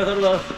がとうご。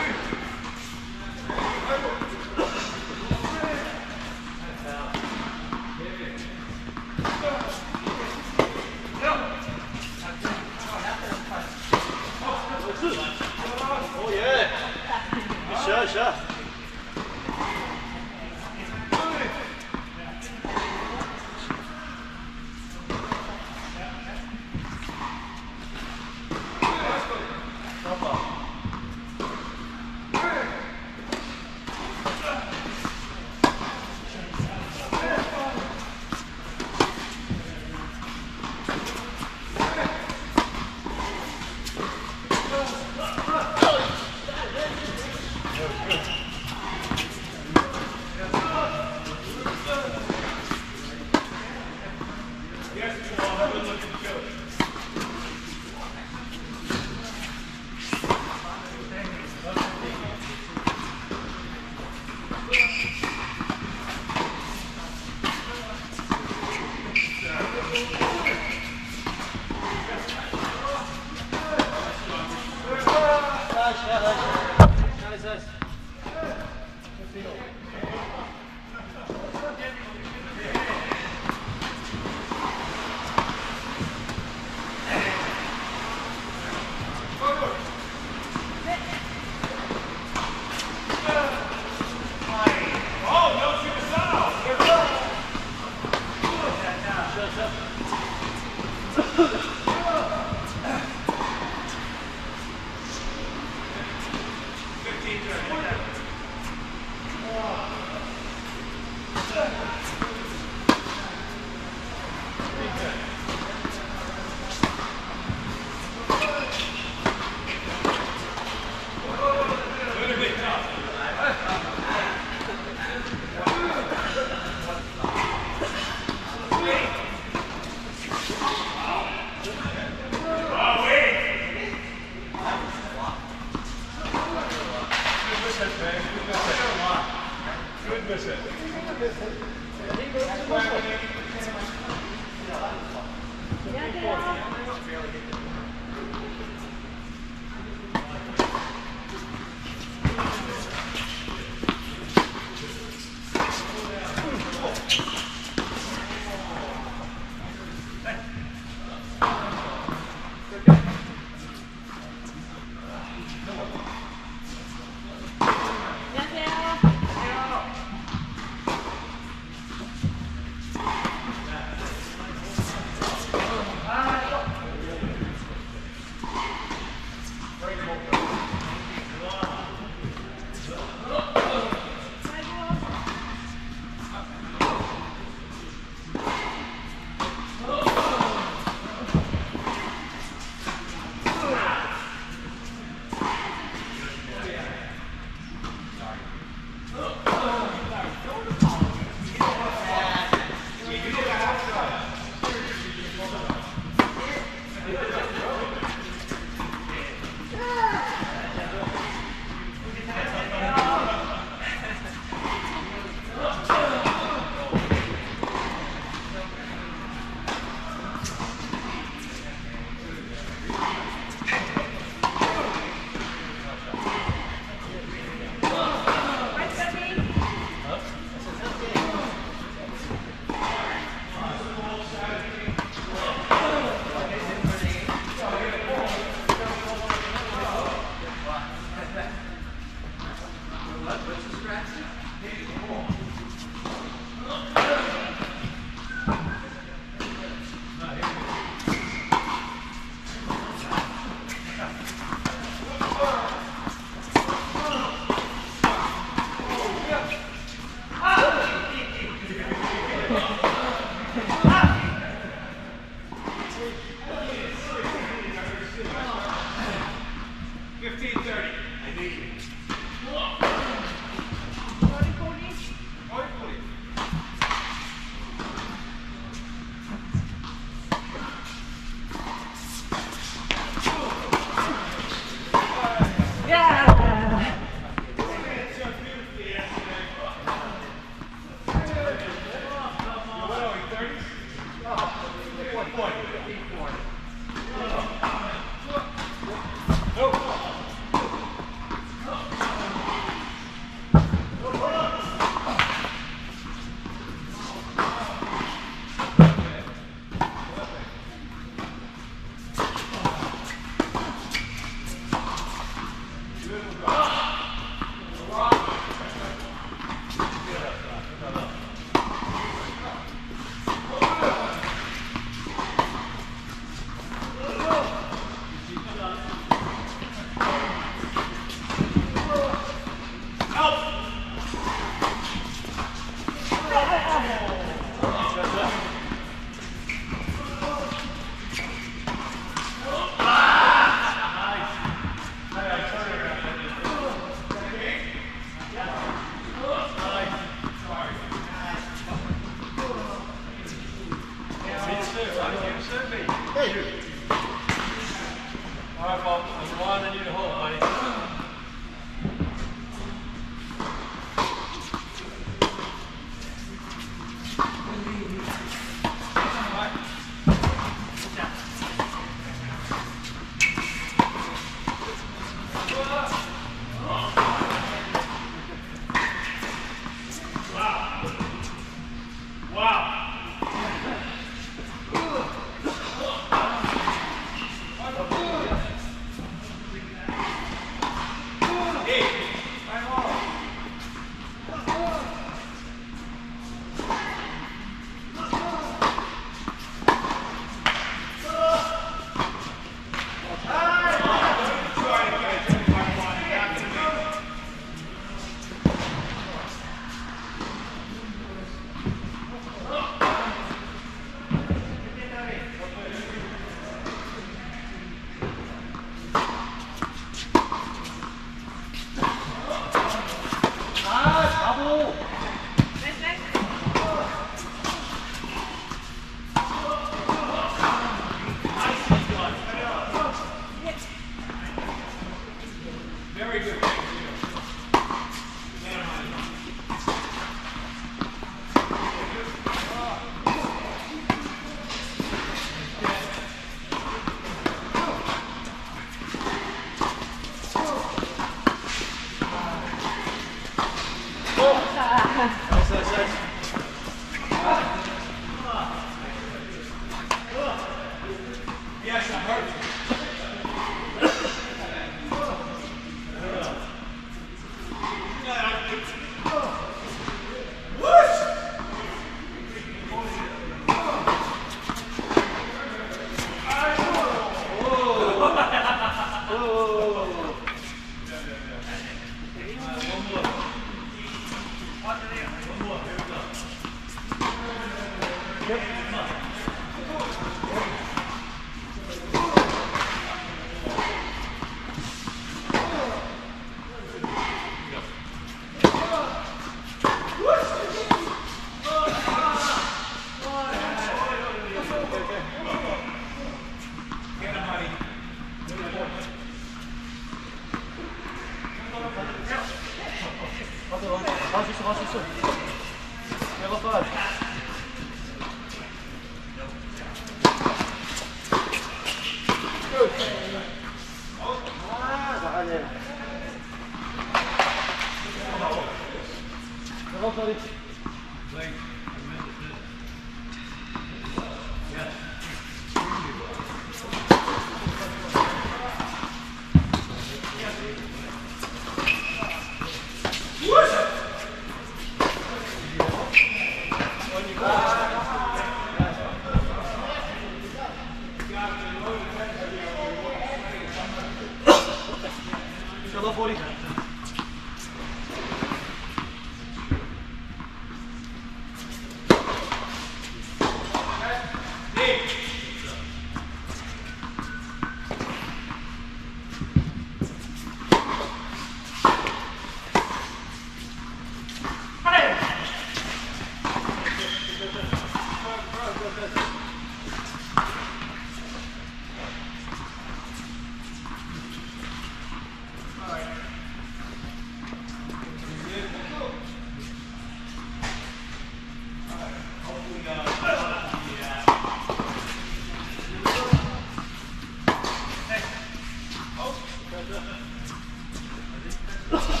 Oh.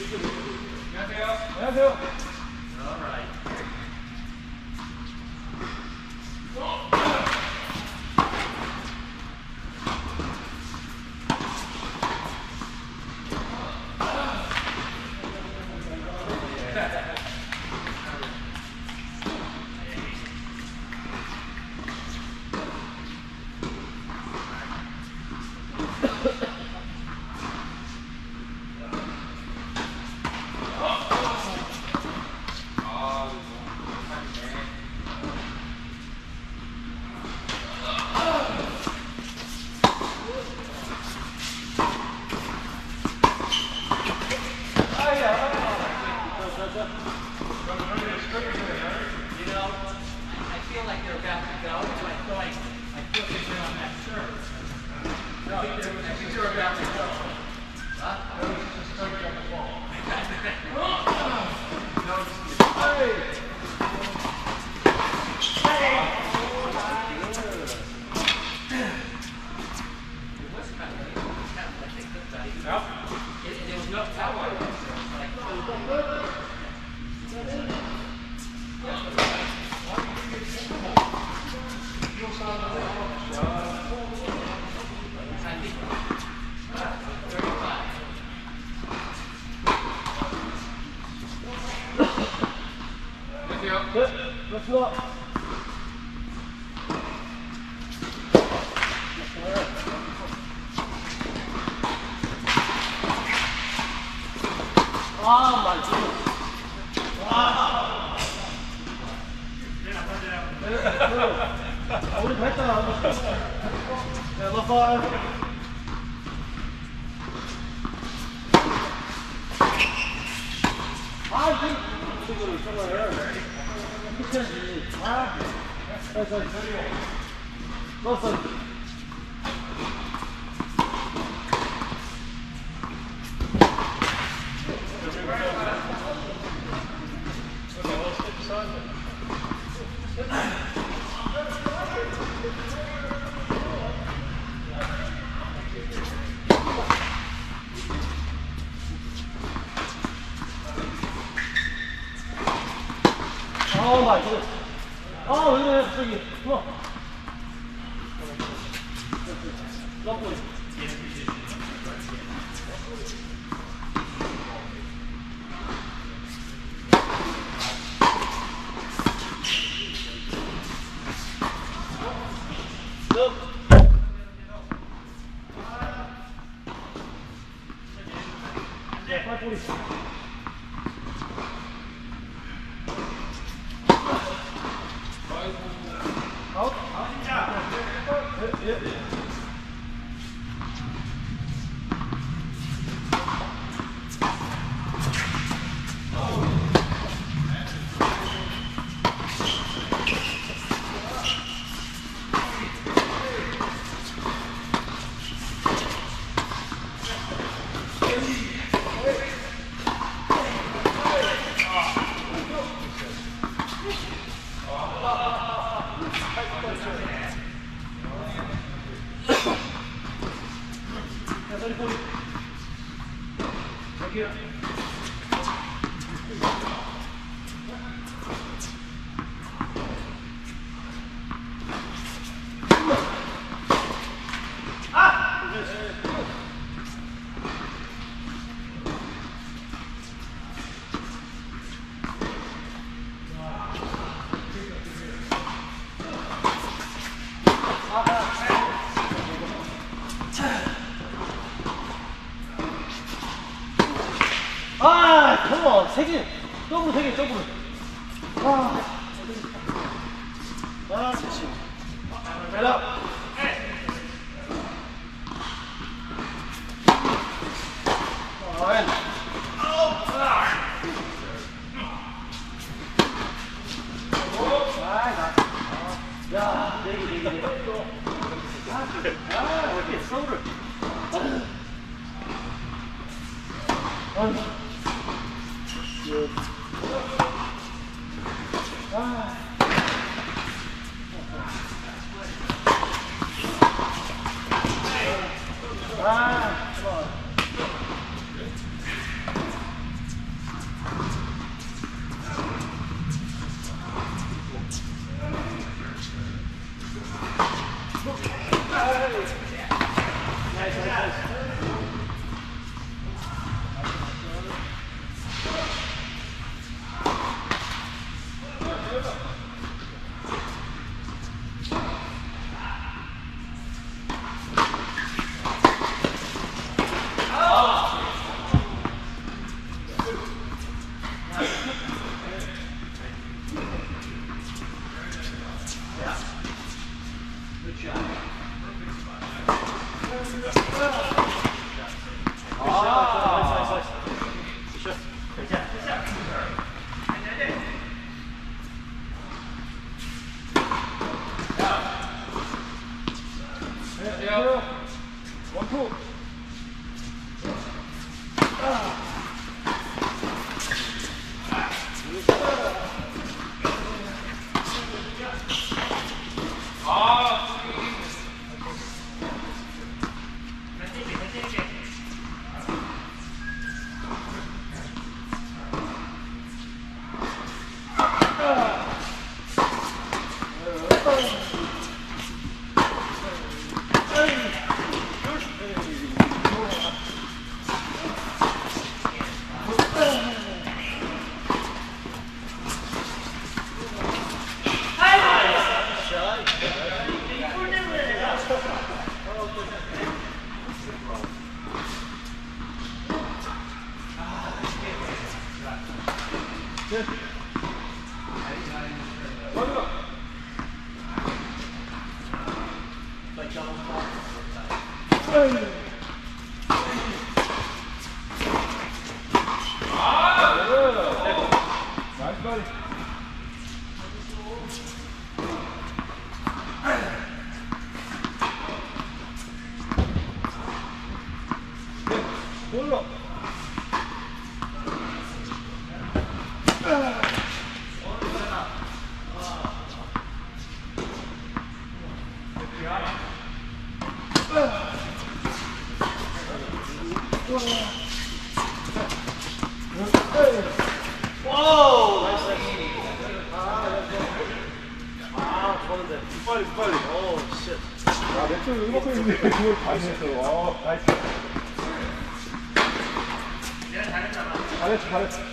안녕하세요. 안녕하세요. All right. まさに。 더블 세 개, 더블. 아. 아, 그렇지. 벨라. 아인. 아이, 나. 야, 네 개, 네 개, 네 개. 아, 아, 이렇게 서울을. 아유. 아, Holz.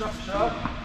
Stopp, stopp.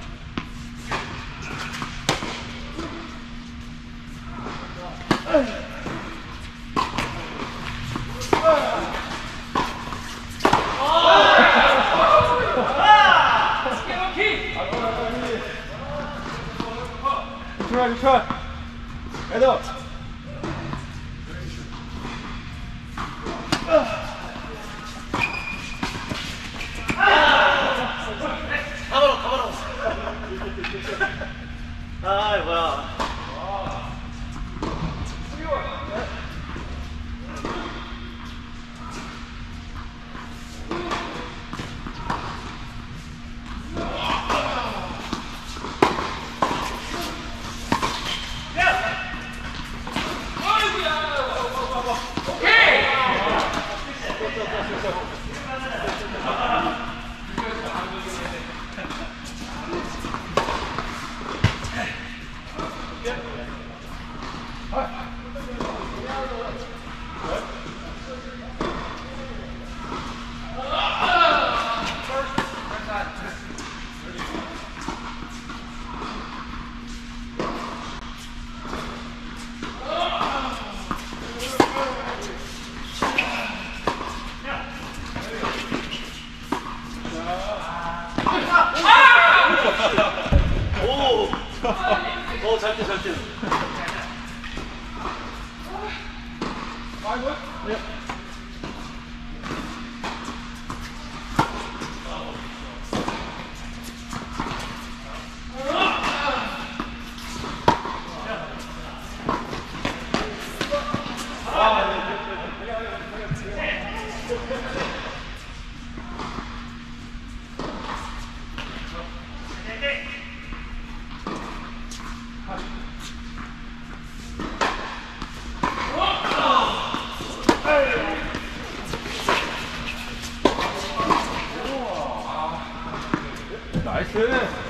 圆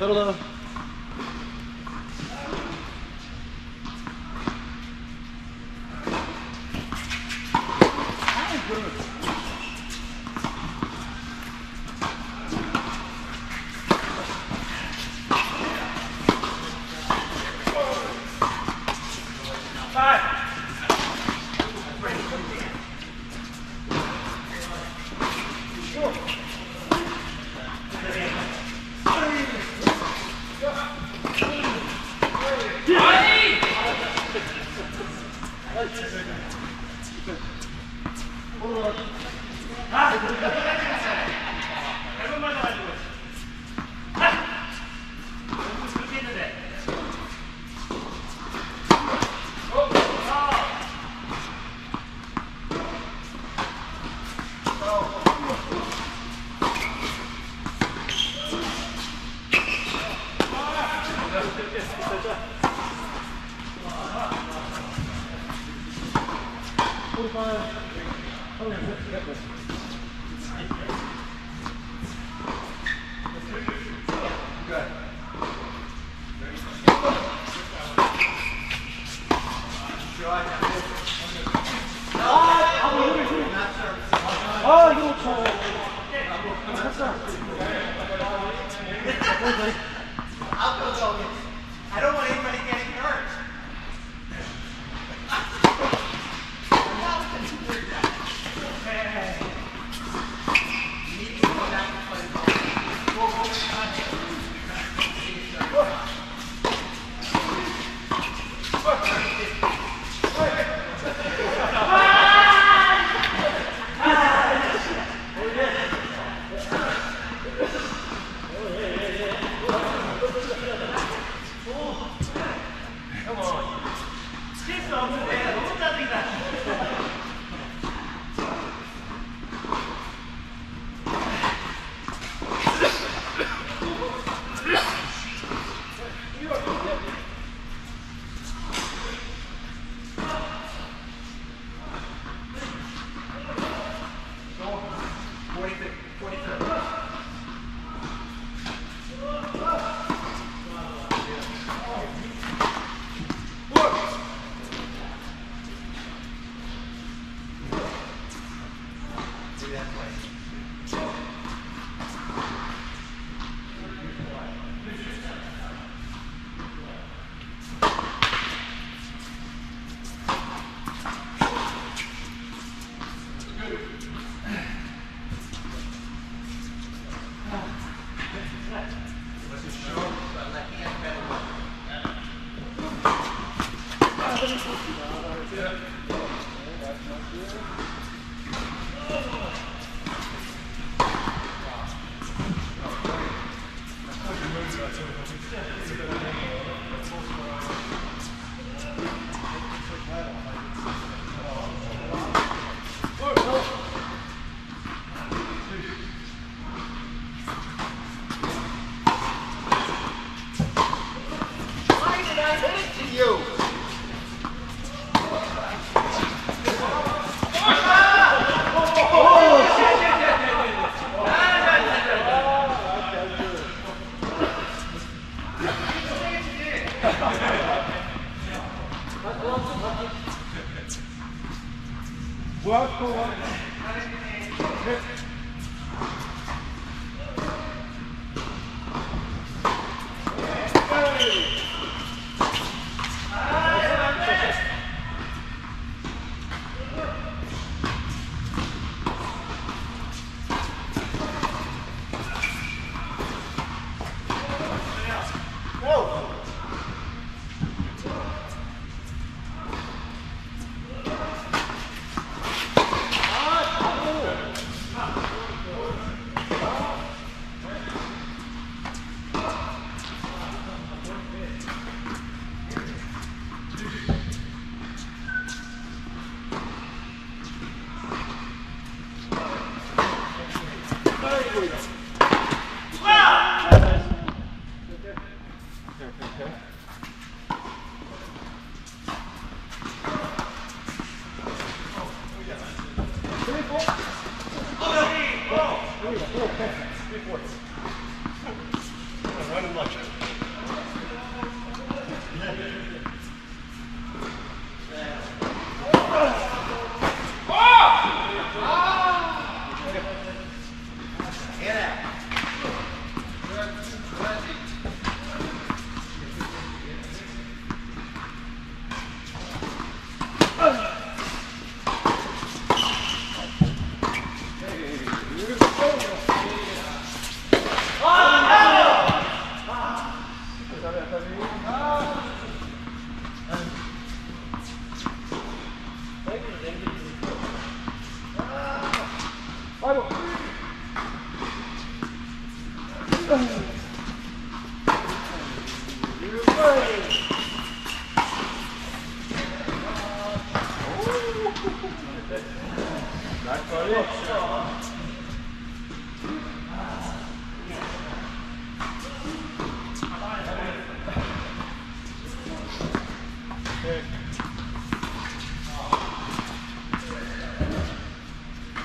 やったろうな。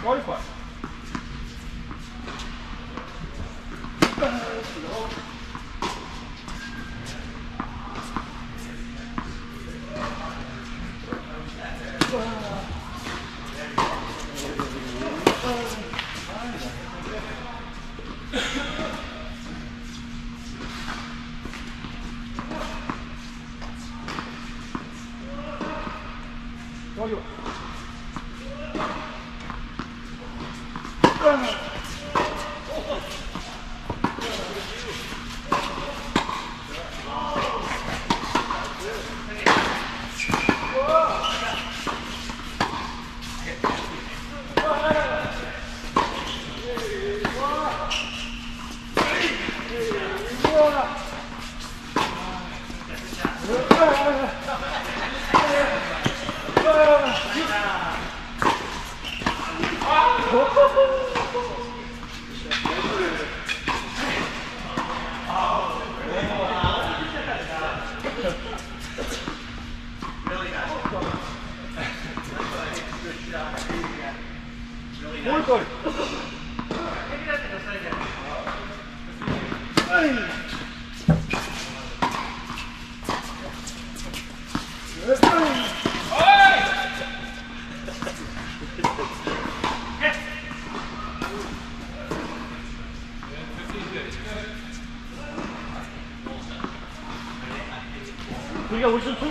Spotify.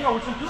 승리가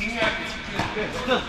应该比这个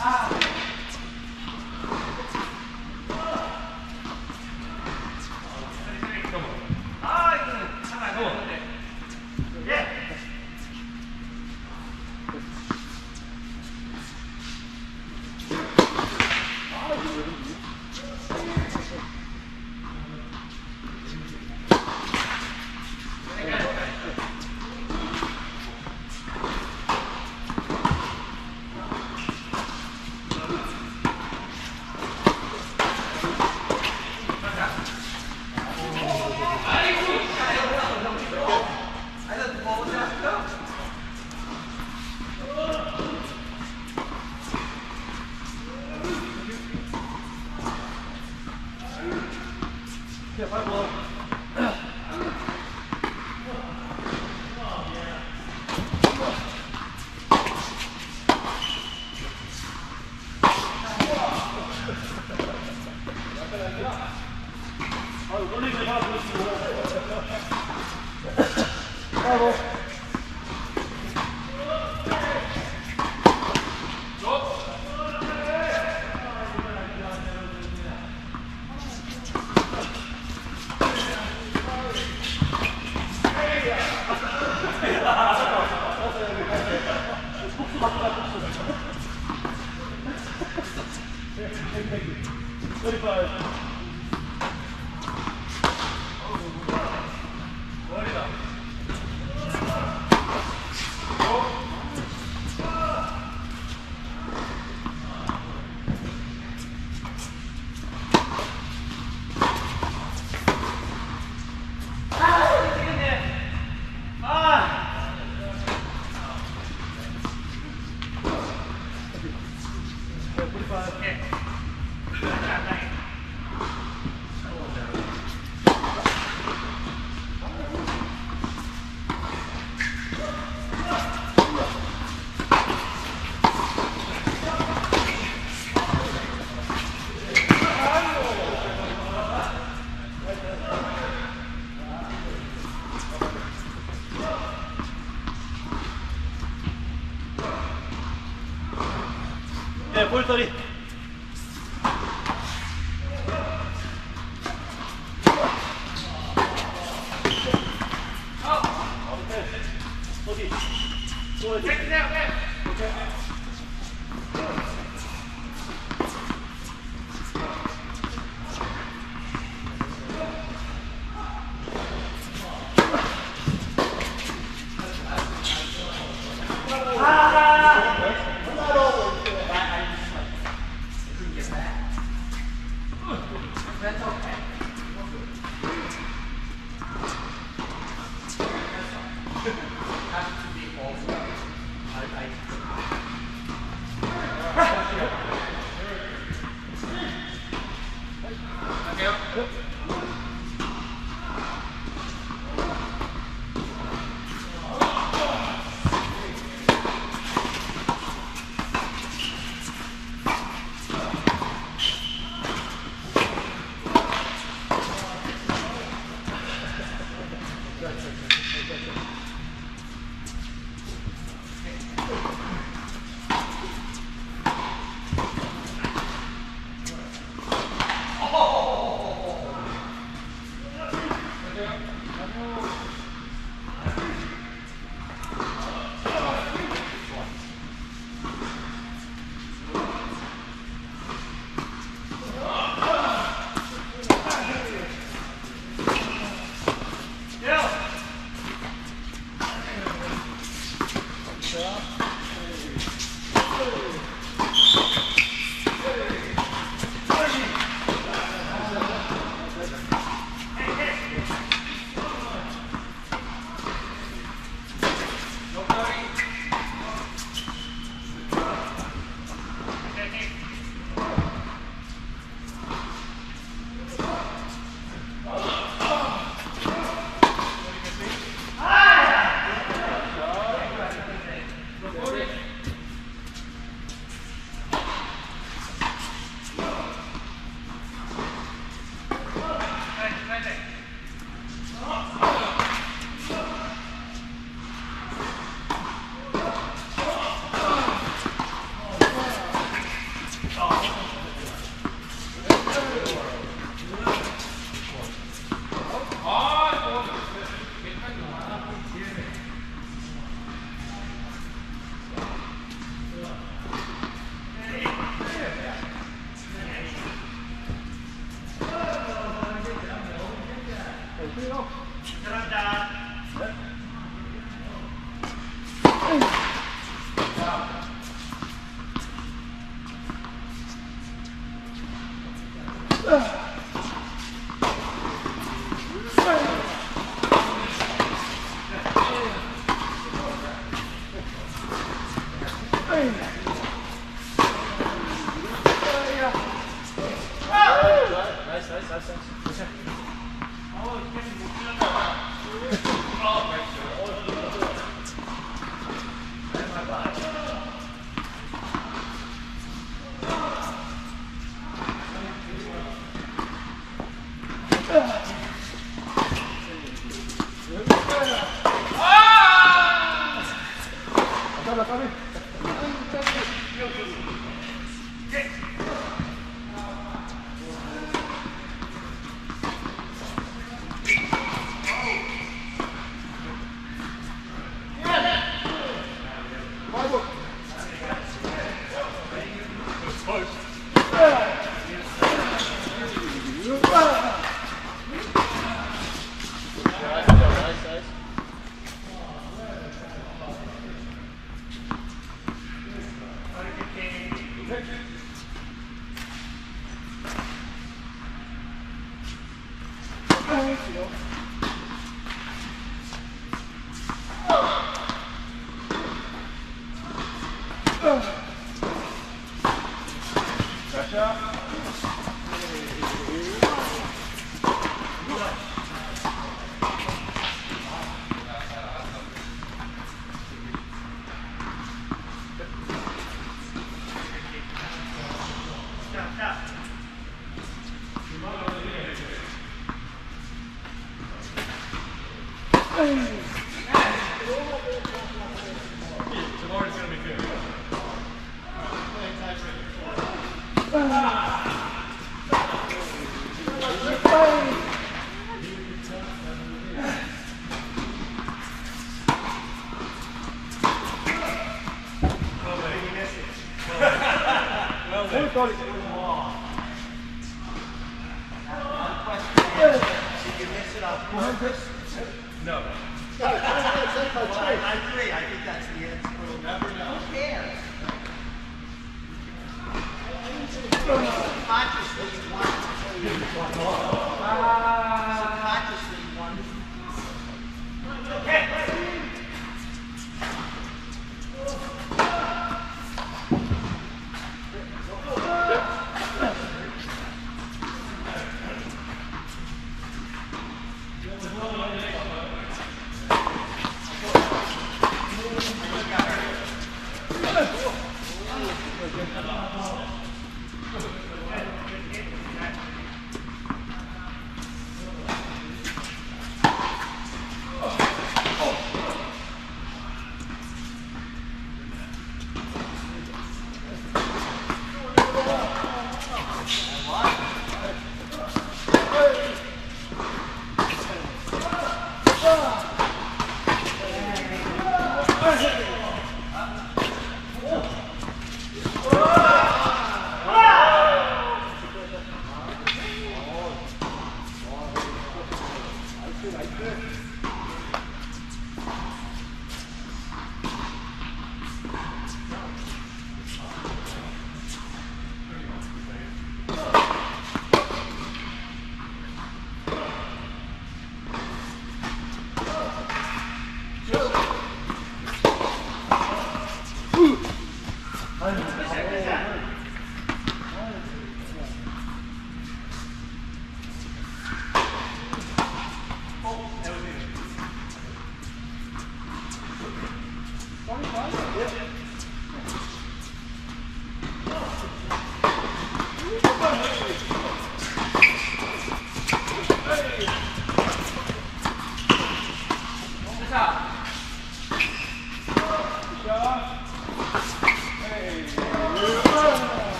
Ah.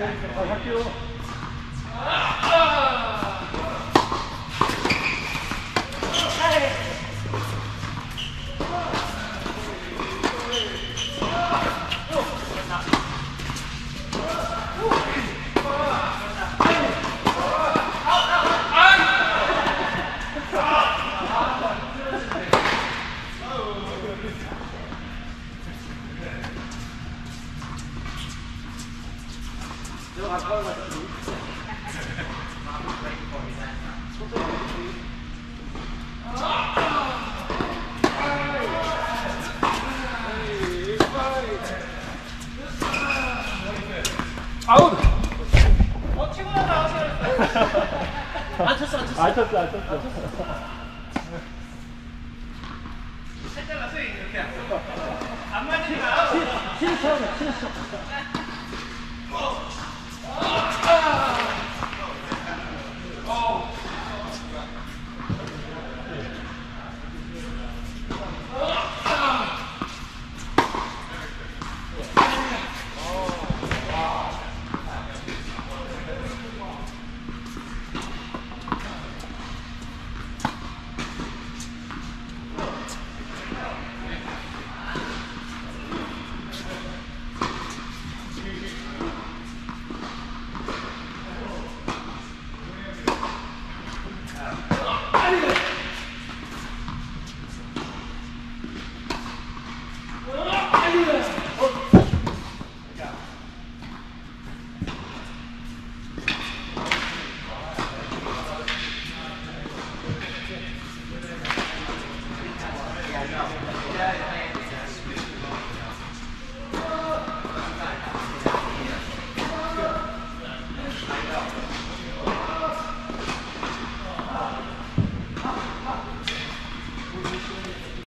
아 웃!